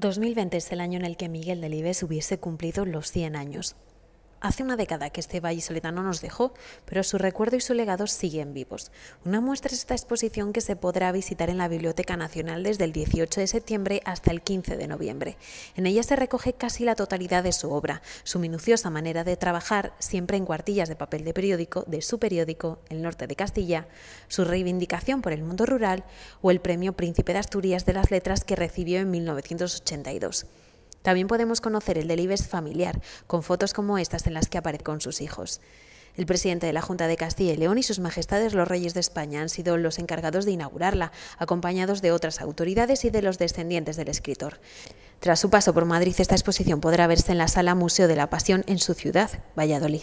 2020 es el año en el que Miguel Delibes hubiese cumplido los 100 años. Hace una década que este vallisoletano nos dejó, pero su recuerdo y su legado siguen vivos. Una muestra es esta exposición que se podrá visitar en la Biblioteca Nacional desde el 18 de septiembre hasta el 15 de noviembre. En ella se recoge casi la totalidad de su obra, su minuciosa manera de trabajar, siempre en cuartillas de papel de periódico, de su periódico, El Norte de Castilla, su reivindicación por el mundo rural o el Premio Príncipe de Asturias de las Letras que recibió en 1982. También podemos conocer el delibes familiar, con fotos como estas en las que aparece con sus hijos. El presidente de la Junta de Castilla y León y sus majestades los reyes de España han sido los encargados de inaugurarla, acompañados de otras autoridades y de los descendientes del escritor. Tras su paso por Madrid, esta exposición podrá verse en la Sala Museo de la Pasión en su ciudad, Valladolid.